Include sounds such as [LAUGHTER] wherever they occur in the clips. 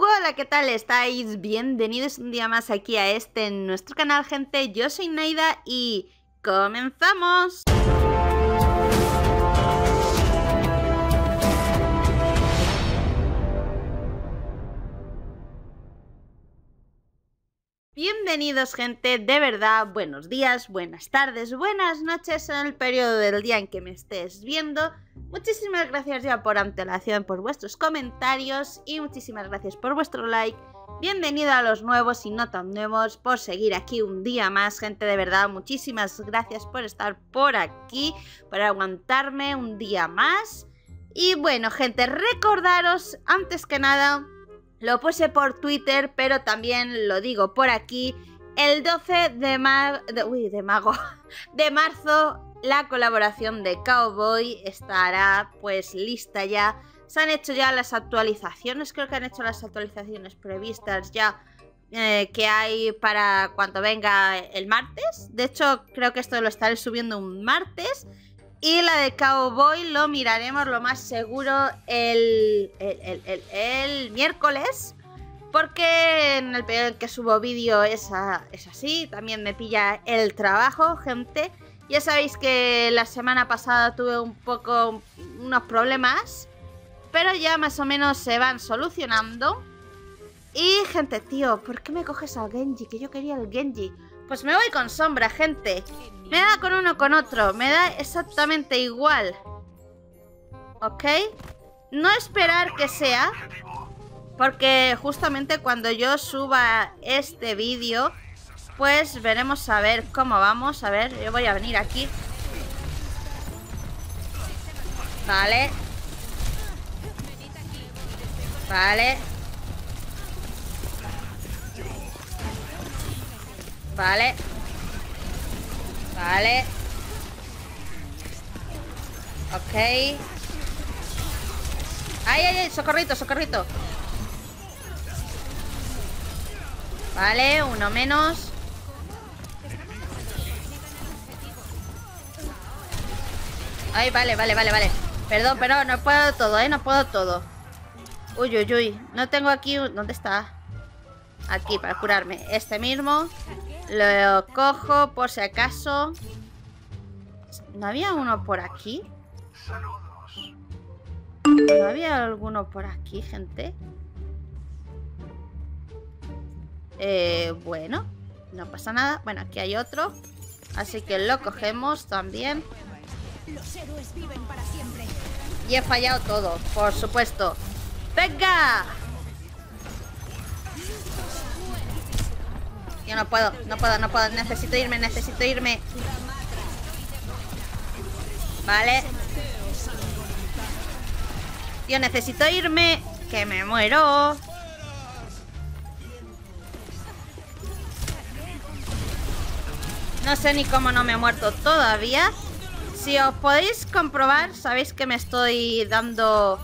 Hola, ¿qué tal estáis? Bienvenidos un día más aquí a este en nuestro canal, gente. Yo soy Naida y comenzamos. Bienvenidos gente, de verdad, buenos días, buenas tardes, buenas noches en el periodo del día en que me estés viendo. Muchísimas gracias ya por antelación por vuestros comentarios y muchísimas gracias por vuestro like. Bienvenido a los nuevos y no tan nuevos por seguir aquí un día más, gente de verdad. Muchísimas gracias por estar por aquí, por aguantarme un día más. Y bueno, gente, recordaros antes que nada lo puse por Twitter, pero también lo digo por aquí. El 12 de, mar... Uy, de mago. [LAUGHS] De marzo, la colaboración de Cowboy estará pues lista ya. Se han hecho ya las actualizaciones, creo que han hecho las actualizaciones previstas ya eh, que hay para cuando venga el martes. De hecho, creo que esto lo estaré subiendo un martes. Y la de Cowboy lo miraremos lo más seguro el, el, miércoles. Porque en el periodo en que subo vídeo es, es así. También me pilla el trabajo, gente. Ya sabéis que la semana pasada tuve un poco unos problemas. Pero ya más o menos se van solucionando. Y gente, tío, ¿por qué me coges al Genji? Que yo quería el Genji. Pues me voy con sombra, gente. Me da con uno con otro. Me da exactamente igual. ¿Ok? No esperar que sea. Porque justamente cuando yo suba este vídeo, pues veremos a ver cómo vamos. A ver, yo voy a venir aquí. Vale. Vale. Vale. Vale. Ok. ¡Ay, ay, ay! Socorrito, socorrito. Vale, uno menos. Ay, vale, vale, vale, vale. Perdón, pero no puedo todo, ¿eh? No puedo todo. Uy, uy, uy. No tengo aquí... ¿Dónde está? Aquí, para curarme. Este mismo. Lo cojo por si acaso. ¿No había uno por aquí? ¿No había alguno por aquí, gente? Eh, bueno, no pasa nada. Bueno, aquí hay otro. Así que lo cogemos también. Y he fallado todo, por supuesto. ¡Venga! Yo no puedo, no puedo, no puedo. Necesito irme, necesito irme. Vale. Yo necesito irme. Que me muero. No sé ni cómo no me he muerto todavía. Si os podéis comprobar, sabéis que me estoy dando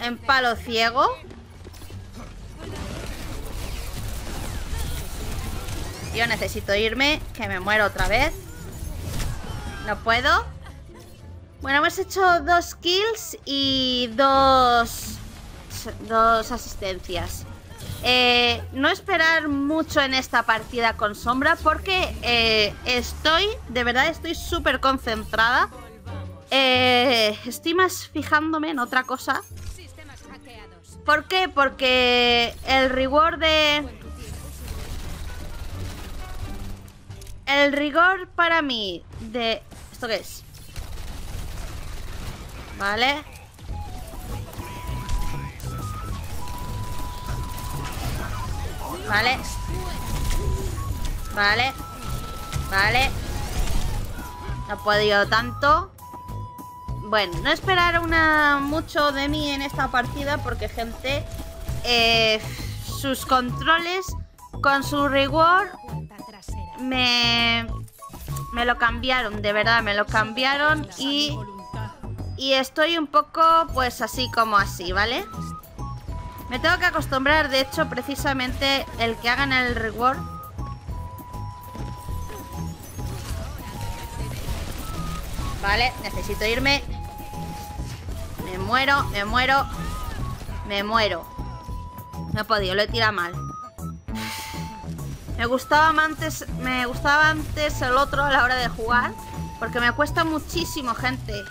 en palo ciego. Yo necesito irme, que me muero otra vez. No puedo. Bueno, hemos hecho dos kills y dos, dos asistencias. Eh, no esperar mucho en esta partida con sombra porque eh, estoy, de verdad estoy súper concentrada. Eh, estoy más fijándome en otra cosa. ¿Por qué? Porque el reward de El rigor para mí de... ¿Esto qué es? Vale. Vale. Vale. Vale. No he podido tanto. Bueno, no esperar una mucho de mí en esta partida porque, gente, eh, sus controles con su rigor me, me lo cambiaron, de verdad, me lo cambiaron y, y estoy un poco pues así como así, ¿vale? Me tengo que acostumbrar, de hecho, precisamente el que hagan el reward. Vale, necesito irme. Me muero, me muero, me muero. No he podido, lo he tirado mal. Me gustaba antes, me gustaba antes el otro a la hora de jugar. Porque me cuesta muchísimo, gente.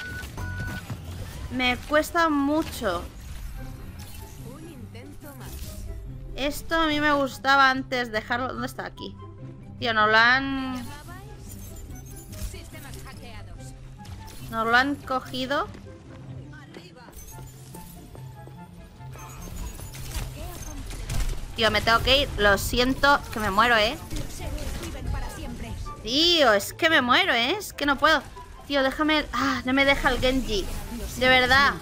Me cuesta mucho. Esto a mí me gustaba antes dejarlo... ¿Dónde está aquí? Tío, nos lo han... Nos lo han cogido. Tío, me tengo que ir. Lo siento, que me muero, ¿eh? Tío, es que me muero, ¿eh? Es que no puedo. Tío, déjame... Ah, no me deja el Genji. De verdad.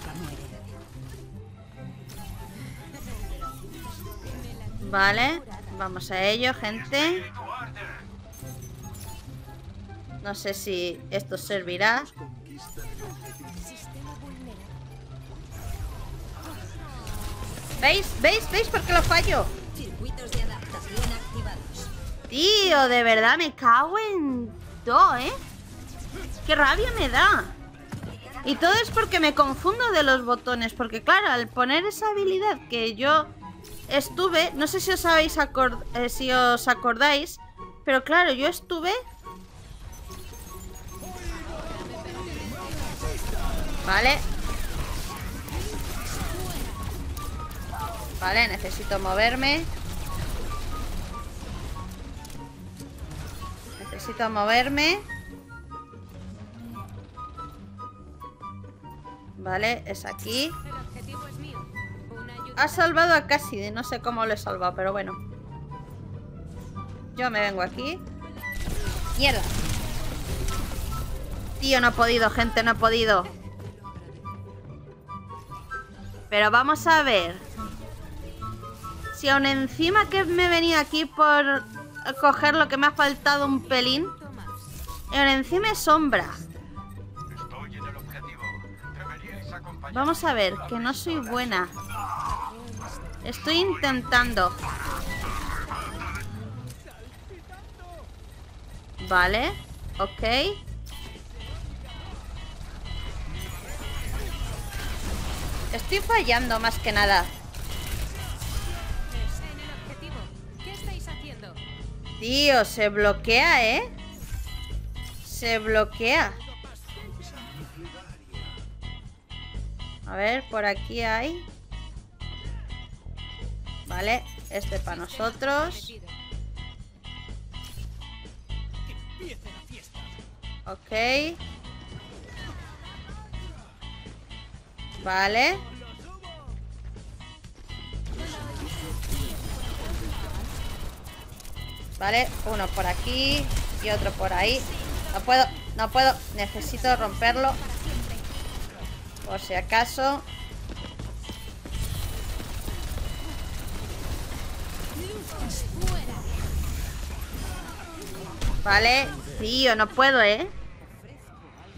Vale, vamos a ello, gente. No sé si esto servirá. ¿Veis? ¿Veis? ¿Veis por qué lo fallo? Tío, de verdad me cago en todo, ¿eh? Qué rabia me da. Y todo es porque me confundo de los botones. Porque claro, al poner esa habilidad que yo estuve, no sé si os habéis eh, si os acordáis, pero claro, yo estuve Vale Vale, necesito moverme Necesito moverme Vale, es aquí ha salvado a Cassidy. No sé cómo lo he salvado, pero bueno. Yo me vengo aquí. ¡Mierda! Tío, no he podido, gente, no he podido. Pero vamos a ver. Si aún encima que me venía aquí por coger lo que me ha faltado un pelín. Aún encima es sombra. Vamos a ver, que no soy buena. Estoy intentando. Vale, ok. Estoy fallando más que nada. Tío, se bloquea, ¿eh? Se bloquea. A ver, por aquí hay... Vale, este para nosotros. Ok. Vale. Vale, uno por aquí y otro por ahí. No puedo, no puedo. Necesito romperlo. Por si acaso. Vale, tío, no puedo, ¿eh?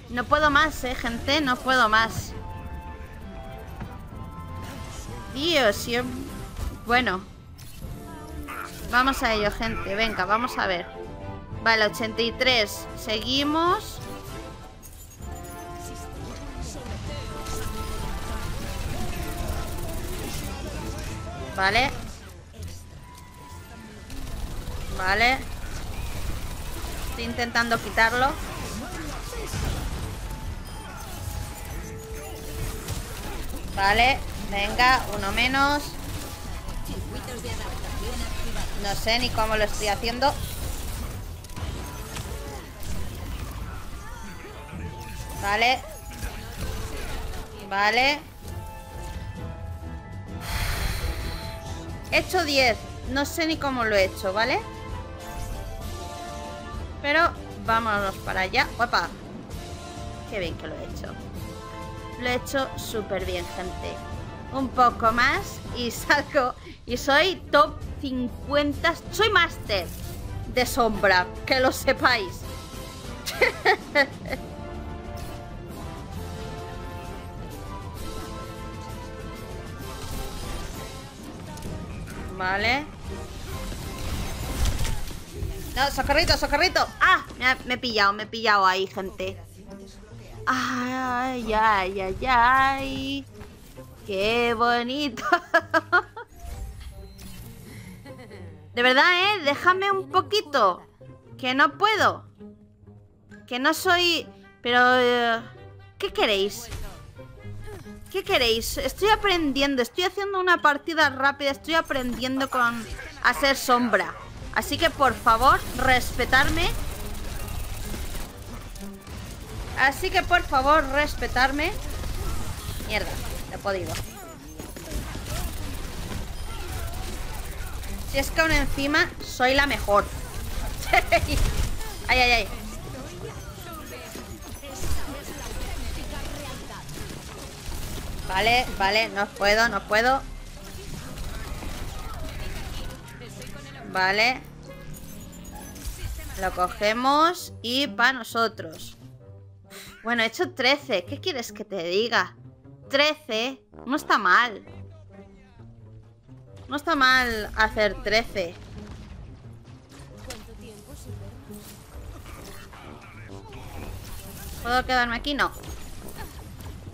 No puedo más, ¿eh, gente? No puedo más. Tío, si... Bueno. Vamos a ello, gente. Venga, vamos a ver. Vale, 83. Seguimos. Vale. Vale. Estoy intentando quitarlo. Vale, venga, uno menos. No sé ni cómo lo estoy haciendo. Vale. Vale. He hecho 10. No sé ni cómo lo he hecho, ¿vale? Pero vámonos para allá. ¡Opa! Qué bien que lo he hecho. Lo he hecho súper bien, gente. Un poco más y salgo. Y soy top 50. Soy máster de sombra. Que lo sepáis. [LAUGHS] vale. No, socorrito, socorrito. Ah, me, he pillado, me he pillado ahí, gente. Ay, ay, ay, ay. Qué bonito. [LAUGHS] De verdad, ¿eh? Déjame un poquito. Que no puedo. Que no soy... Pero... Eh, ¿Qué queréis? ¿Qué queréis? Estoy aprendiendo, estoy haciendo una partida rápida, estoy aprendiendo con a ser sombra. Así que por favor, respetarme. Así que por favor, respetarme. Mierda, he podido. Si es que aún encima soy la mejor. [LAUGHS] ay, ay, ay. Vale, vale, no puedo, no puedo. Vale. Lo cogemos y para nosotros. Bueno, he hecho 13. ¿Qué quieres que te diga? 13. No está mal. No está mal hacer 13. ¿Puedo quedarme aquí? No.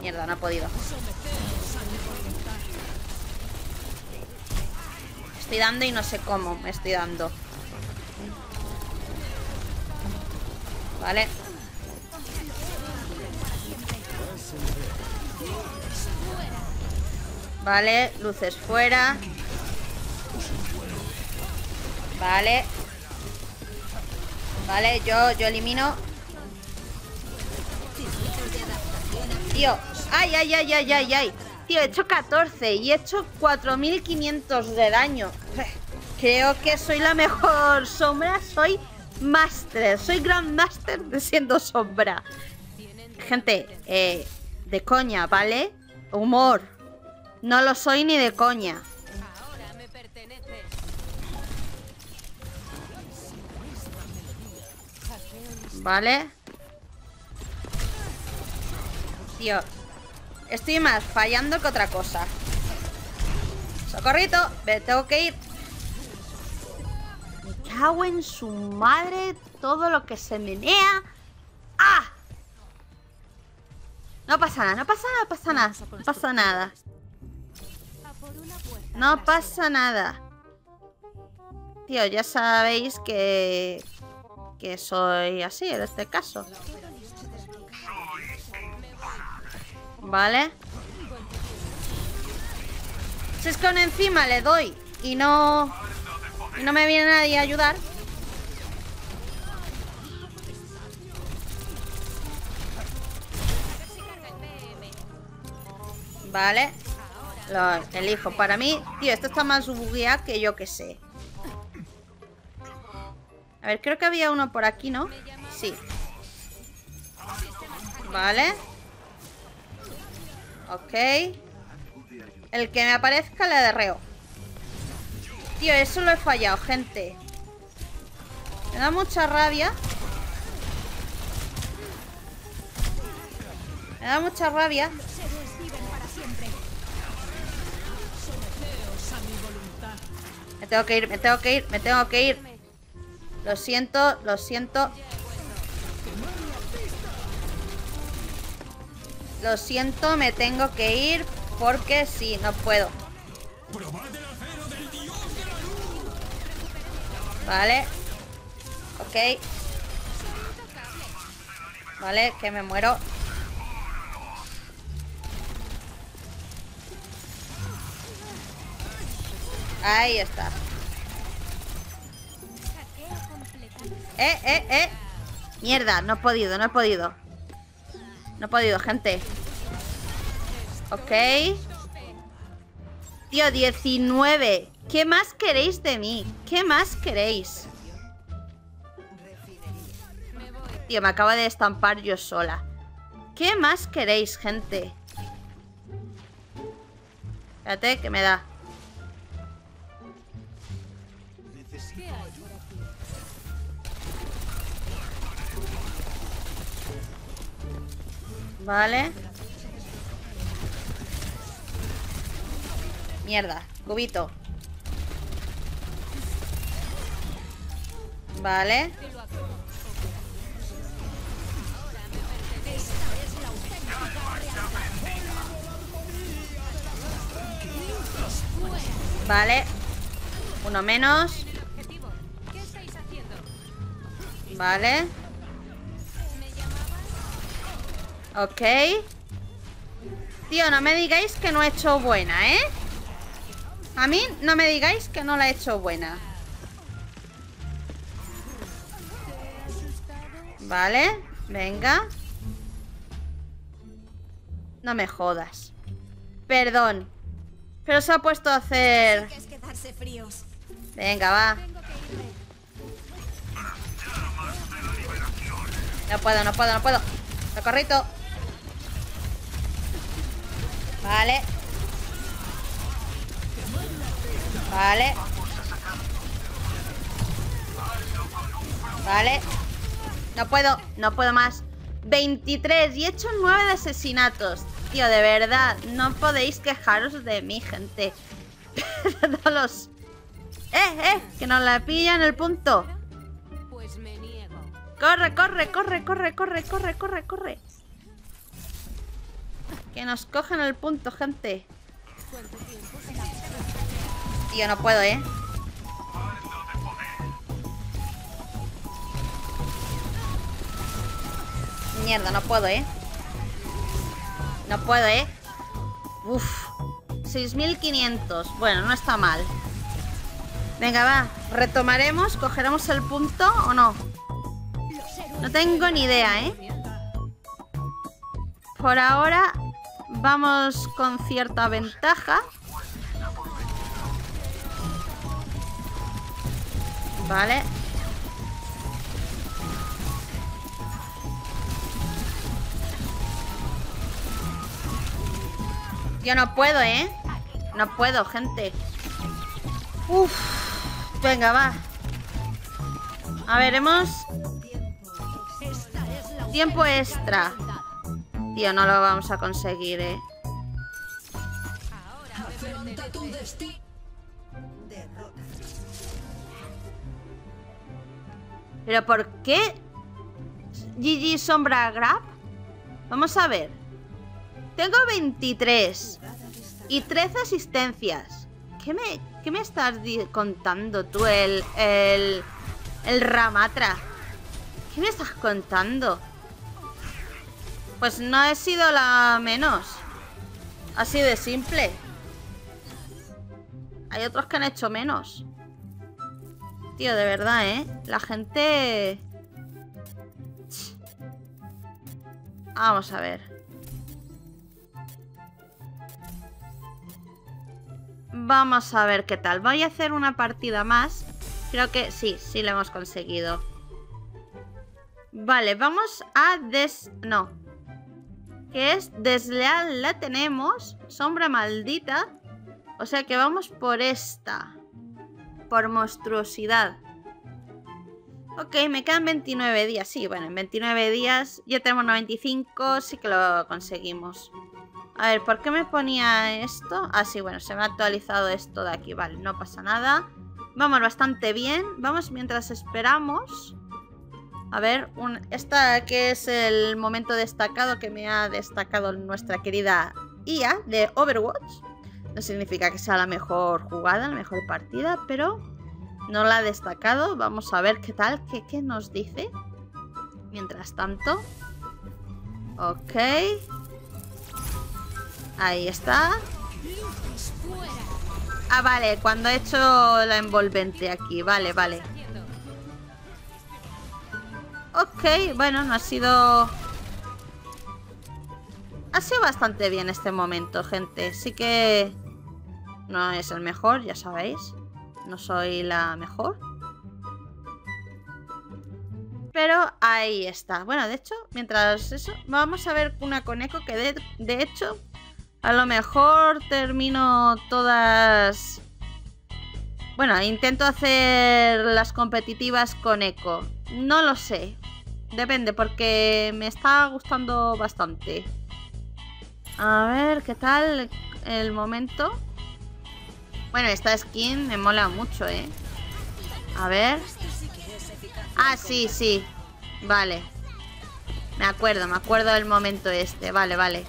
Mierda, no he podido. Estoy dando y no sé cómo me estoy dando. Vale. Vale, luces fuera. Vale. Vale, yo, yo elimino. Tío. Ay, ay, ay, ay, ay, ay. Tío, he hecho 14 y he hecho 4500 de daño. Creo que soy la mejor sombra. Soy Master. Soy Grandmaster de siendo sombra. Gente, eh, de coña, ¿vale? Humor. No lo soy ni de coña. Vale. Tío, Estoy más fallando que otra cosa. Socorrito, me tengo que ir. Me cago en su madre todo lo que se menea. ¡Ah! No pasa nada, no pasa nada, pasa nada, no pasa nada. No pasa nada. Tío, ya sabéis que... Que soy así en este caso. Vale. Si es con encima le doy y no... No me viene nadie a ayudar. Vale. Lo elijo para mí. Tío, esto está más bugueado que yo que sé. A ver, creo que había uno por aquí, ¿no? Sí. Vale. Ok. El que me aparezca le derreo. Tío, eso lo he fallado, gente. Me da mucha rabia. Me da mucha rabia. Me tengo que ir, me tengo que ir, me tengo que ir. Lo siento, lo siento. Lo siento, me tengo que ir porque sí, no puedo. Vale. Ok. Vale, que me muero. Ahí está. Eh, eh, eh. Mierda, no he podido, no he podido. No he podido, gente. Ok. Tío, 19. ¿Qué más queréis de mí? ¿Qué más queréis? Tío, me acaba de estampar yo sola. ¿Qué más queréis, gente? Espérate, que me da. Vale. Mierda, cubito. Vale. Vale. Uno menos. Vale. Ok. Tío, no me digáis que no he hecho buena, ¿eh? A mí no me digáis que no la he hecho buena. Vale, venga. No me jodas. Perdón. Pero se ha puesto a hacer... Venga, va. No puedo, no puedo, no puedo. Socorrito. Vale. Vale. Vale. No puedo, no puedo más. 23 y he hecho 9 de asesinatos. Tío, de verdad, no podéis quejaros de mí, gente. [LAUGHS] no los... ¡Eh, eh! Que nos la pillan el punto. Corre, corre, corre, corre, corre, corre, corre, corre. Que nos cogen el punto, gente. Tío, no puedo, ¿eh? Mierda, no puedo, ¿eh? No puedo, ¿eh? Uf. 6500. Bueno, no está mal. Venga, va. Retomaremos. ¿Cogeremos el punto o no? No tengo ni idea, ¿eh? Por ahora vamos con cierta ventaja. Vale. Yo no puedo, ¿eh? No puedo, gente. Uf. Venga, va. A ver, hemos... Tiempo extra. Tío, no lo vamos a conseguir, ¿eh? ¿Pero por qué? GG Sombra Grab. Vamos a ver. Tengo 23 y 13 asistencias. ¿Qué me, qué me estás contando tú, el, el, el Ramatra? ¿Qué me estás contando? Pues no he sido la menos. Así de simple. Hay otros que han hecho menos. Tío, de verdad, ¿eh? La gente... Vamos a ver. Vamos a ver qué tal. Voy a hacer una partida más. Creo que sí, sí lo hemos conseguido. Vale, vamos a des... No. Que es desleal la tenemos. Sombra maldita. O sea que vamos por esta por monstruosidad. Ok, me quedan 29 días. Sí, bueno, en 29 días ya tenemos 95, sí que lo conseguimos. A ver, ¿por qué me ponía esto? Ah, sí, bueno, se me ha actualizado esto de aquí, vale, no pasa nada. Vamos bastante bien. Vamos mientras esperamos. A ver, un, esta que es el momento destacado que me ha destacado nuestra querida IA de Overwatch. No significa que sea la mejor jugada, la mejor partida, pero no la ha destacado. Vamos a ver qué tal, qué, nos dice. Mientras tanto. Ok. Ahí está. Ah, vale, cuando he hecho la envolvente aquí. Vale, vale. Ok, bueno, no ha sido... Ha sido bastante bien este momento, gente. Sí que no es el mejor, ya sabéis. No soy la mejor. Pero ahí está. Bueno, de hecho, mientras eso, vamos a ver una coneco que de, de hecho, a lo mejor termino todas... Bueno, intento hacer las competitivas con eco. No lo sé. Depende, porque me está gustando bastante. A ver, ¿qué tal el momento? Bueno, esta skin me mola mucho, ¿eh? A ver. Ah, sí, sí. Vale. Me acuerdo, me acuerdo del momento este. Vale, vale.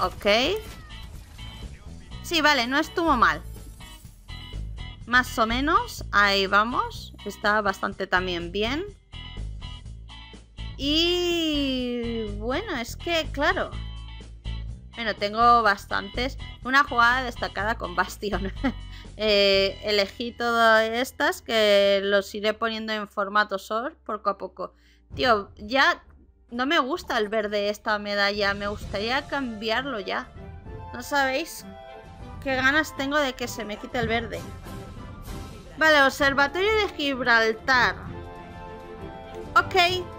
Ok. Sí, vale, no estuvo mal. Más o menos, ahí vamos. Está bastante también bien. Y bueno, es que, claro. Bueno, tengo bastantes. Una jugada destacada con Bastion. [LAUGHS] eh, elegí todas estas que los iré poniendo en formato SOR poco a poco. Tío, ya no me gusta el verde esta medalla. Me gustaría cambiarlo ya. No sabéis qué ganas tengo de que se me quite el verde. Vale, Observatorio de Gibraltar. Ok.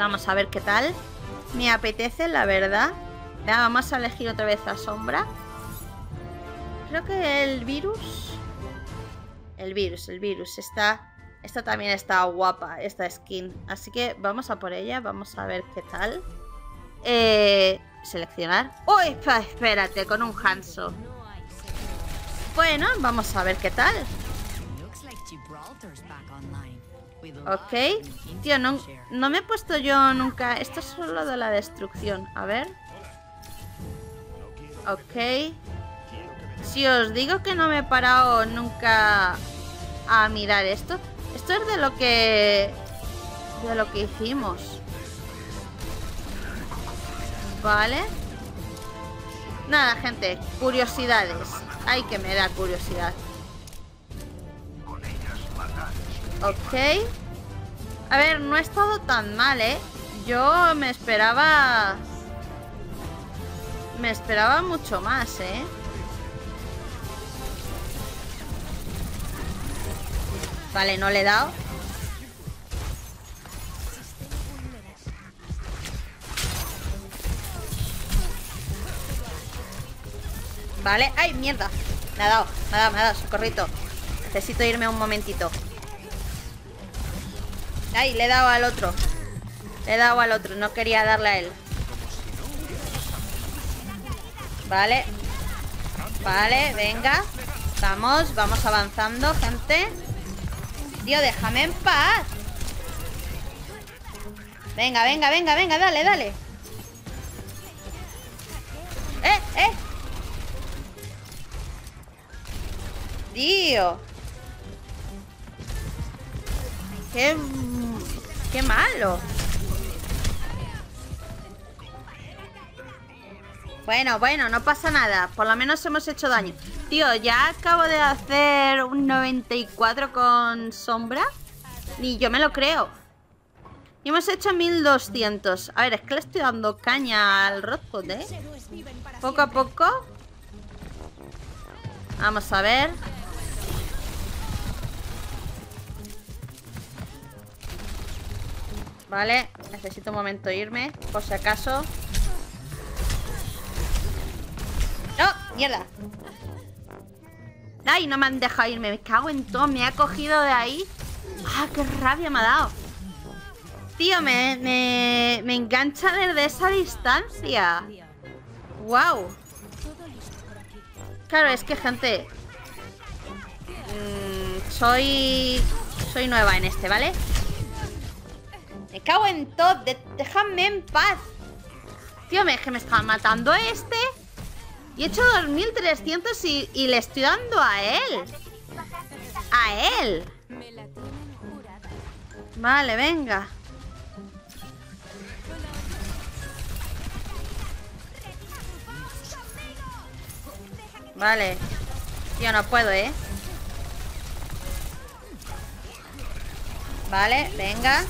Vamos a ver qué tal. Me apetece, la verdad. Ya, vamos a elegir otra vez a Sombra. Creo que el virus... El virus, el virus. Está... Esta también está guapa, esta skin. Así que vamos a por ella. Vamos a ver qué tal. Eh, seleccionar. ¡Uy! Espérate, con un Hanso. Bueno, vamos a ver qué tal. Ok. Tío, no, no me he puesto yo nunca... Esto es solo de la destrucción. A ver. Ok. Si os digo que no me he parado nunca a mirar esto. Esto es de lo que... De lo que hicimos. Vale. Nada, gente. Curiosidades. Ay, que me da curiosidad. Ok. A ver, no ha estado tan mal, ¿eh? Yo me esperaba... Me esperaba mucho más, ¿eh? Vale, no le he dado. Vale. ¡Ay, mierda! Me ha dado, me ha dado, me ha dado, socorrito. Necesito irme un momentito. ¡Ay, le he dado al otro! Le he dado al otro, no quería darle a él. Vale. Vale, venga. Vamos, vamos avanzando, gente. Tío, déjame en paz. Venga, venga, venga, venga, dale, dale. ¡Eh, eh! Tío. Qué... Qué malo. Bueno, bueno, no pasa nada. Por lo menos hemos hecho daño. Tío, ya acabo de hacer un 94 con sombra. Ni yo me lo creo. Y hemos hecho 1200. A ver, es que le estoy dando caña al Rothbot, ¿eh? Poco a poco. Vamos a ver. Vale, necesito un momento irme, por si acaso. ¡No! ¡Mierda! ¡Ay! No me han dejado irme. Me cago en todo. Me ha cogido de ahí. ¡Ah! ¡Qué rabia me ha dado! Tío, me, me, me engancha desde esa distancia. ¡Wow! Claro, es que, gente... Mmm, soy... Soy nueva en este, ¿vale? Me cago en todo. déjame en paz. Tío, me, que me estaba matando este. Y he hecho 2300 y, y le estoy dando a él. A él. Vale, venga. Vale. Tío, no puedo, ¿eh? Vale, venga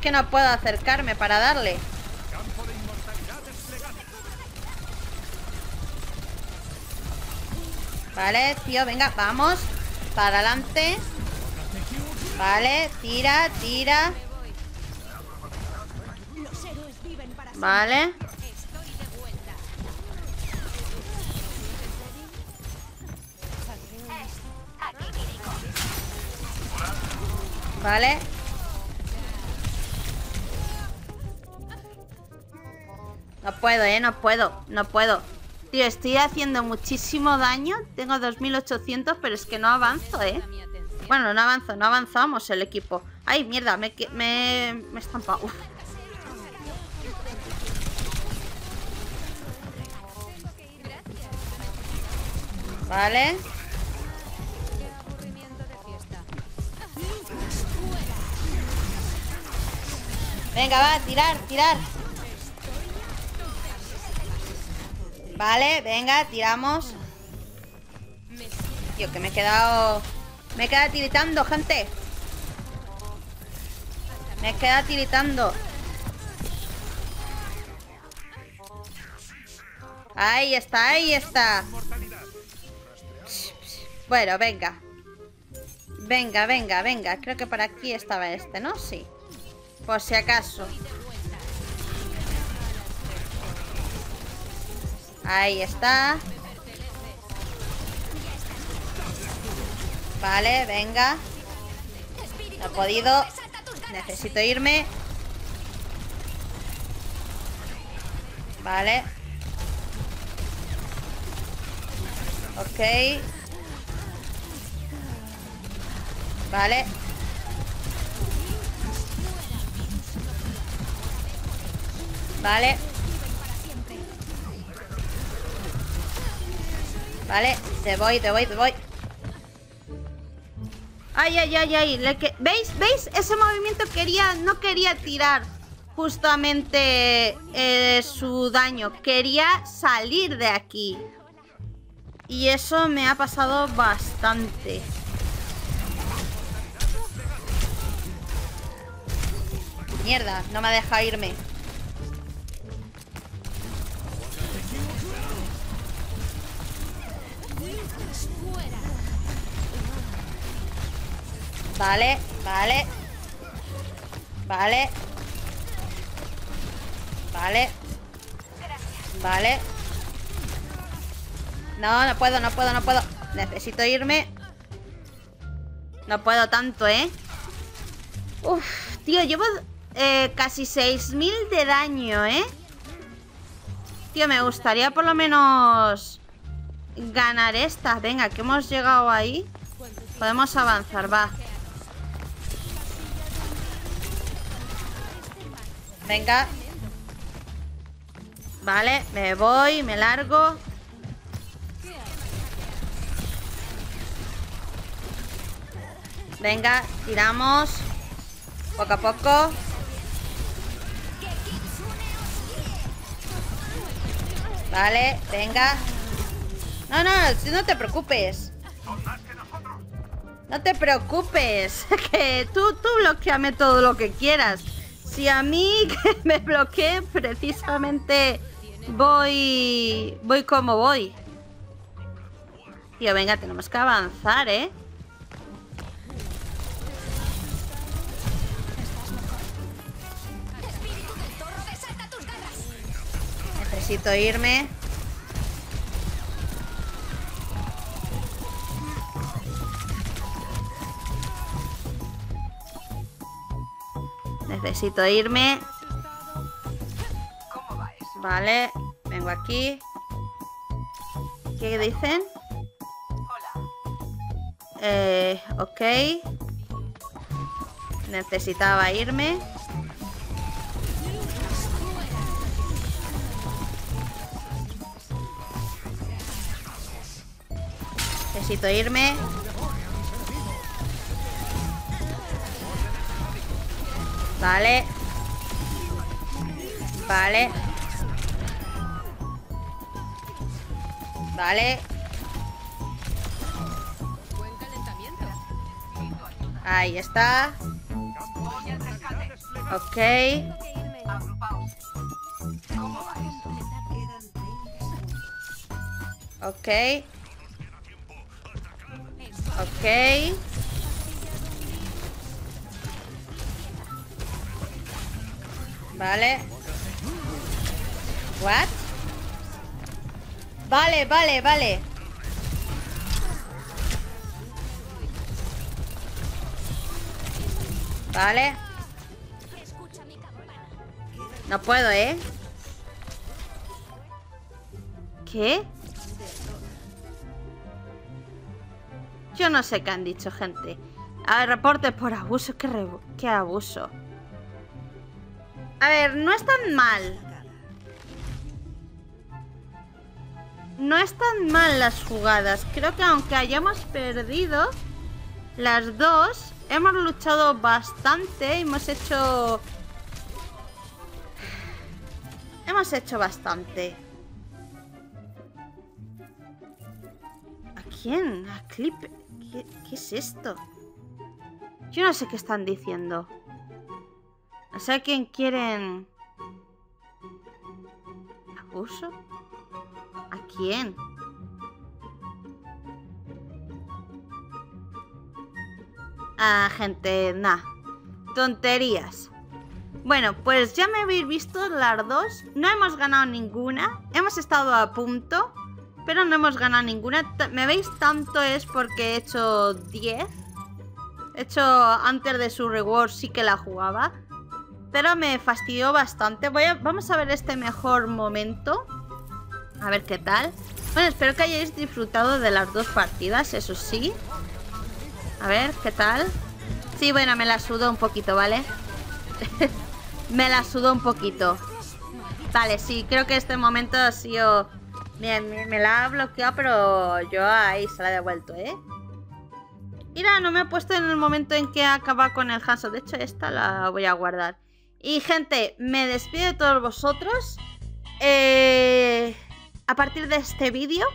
que no puedo acercarme para darle. Vale, tío, venga, vamos. Para adelante. Vale, tira, tira. Vale. Vale. No puedo, eh, no puedo, no puedo. Tío, estoy haciendo muchísimo daño. Tengo 2800, pero es que no avanzo, eh. Bueno, no avanzo, no avanzamos el equipo. Ay, mierda, me, me, me he estampado. Vale. Venga, va, tirar, tirar. Vale, venga, tiramos. Tío, que me he quedado... Me he quedado tiritando, gente. Me he quedado tiritando. Ahí está, ahí está. Bueno, venga. Venga, venga, venga. Creo que por aquí estaba este, ¿no? Sí. Por si acaso. Ahí está. Vale, venga. No he podido. Necesito irme. Vale. Ok. Vale. Vale. Vale, te voy, te voy, te voy. Ay, ay, ay, ay. ¿Veis? ¿Veis? Ese movimiento quería, no quería tirar justamente eh, su daño. Quería salir de aquí. Y eso me ha pasado bastante. Mierda, no me ha dejado irme. Vale, vale. Vale. Vale. Vale. No, no puedo, no puedo, no puedo. Necesito irme. No puedo tanto, ¿eh? Uf, tío, llevo eh, casi 6.000 de daño, ¿eh? Tío, me gustaría por lo menos ganar esta. Venga, que hemos llegado ahí. Podemos avanzar, va. Venga. Vale, me voy, me largo. Venga, tiramos. Poco a poco. Vale, venga. No, no, no te preocupes. No te preocupes. [LAUGHS] Que tú, tú bloqueame todo lo que quieras. Si a mí [LAUGHS] que me bloquee, precisamente voy. Voy como voy. Tío, venga, tenemos que avanzar, ¿eh? Necesito irme. Necesito irme. Vale, vengo aquí. ¿Qué dicen? Eh, ok. Necesitaba irme. Necesito irme. Vale. Vale. Vale. Ahí está. Ok. Ok. Ok. Vale. What? Vale, vale, vale. Vale. No puedo, ¿eh? ¿Qué? Yo no sé qué han dicho, gente. A ver, reporte por abuso. ¿Qué, abuso? A ver, no es tan mal. No están mal las jugadas. Creo que aunque hayamos perdido las dos, hemos luchado bastante. Hemos hecho hemos hecho bastante. ¿A quién? ¿A Clip? ¿Qué, qué es esto? Yo no sé qué están diciendo. Sé a quién quieren... ¿Abuso? ¿A quién? Ah, gente, nah. Tonterías. Bueno, pues ya me habéis visto las dos. No hemos ganado ninguna. Hemos estado a punto, pero no hemos ganado ninguna. ¿Me veis tanto es porque he hecho 10? He hecho antes de su reward sí que la jugaba. Pero me fastidió bastante. Voy vamos a ver este mejor momento. A ver qué tal. Bueno, espero que hayáis disfrutado de las dos partidas, eso sí. A ver, ¿qué tal? Sí, bueno, me la sudo un poquito, ¿vale? [LAUGHS] me la sudo un poquito. Vale, sí, creo que este momento ha sido... Me, me, la ha bloqueado, pero yo ahí se la he devuelto, ¿eh? Mira, no me ha puesto en el momento en que acaba con el Hanso. De hecho, esta la voy a guardar. Y, gente, me despido de todos vosotros. Eh, a partir de este vídeo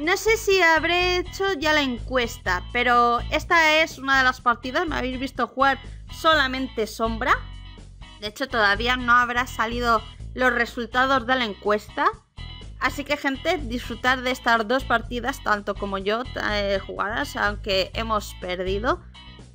no sé si habré hecho ya la encuesta, pero esta es una de las partidas, me habéis visto jugar solamente sombra. De hecho, todavía no habrá salido los resultados de la encuesta. Así que gente, disfrutar de estas dos partidas, tanto como yo, eh, jugadas, aunque hemos perdido.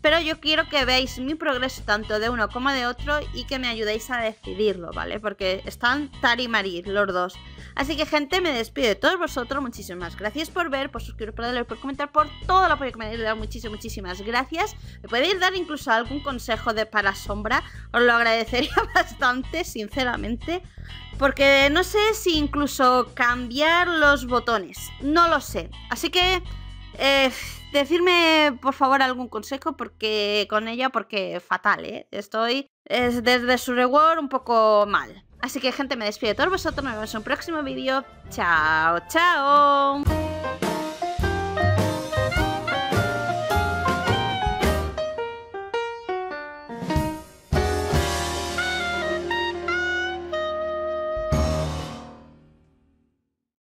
Pero yo quiero que veáis mi progreso tanto de uno como de otro y que me ayudéis a decidirlo, ¿vale? Porque están Tari y los dos. Así que gente, me despido de todos vosotros. Muchísimas gracias por ver, por suscribiros, por darle, por comentar, por todo el apoyo que me habéis dado. Muchísimas, muchísimas gracias. Me podéis dar incluso algún consejo de para sombra. Os lo agradecería [LAUGHS] bastante, sinceramente. Porque no sé si incluso cambiar los botones. No lo sé. Así que... Eh, decirme por favor algún consejo porque con ella porque fatal, ¿eh? Estoy desde su reward un poco mal. Así que gente, me despido de todos vosotros, nos vemos en un próximo vídeo. Chao, chao.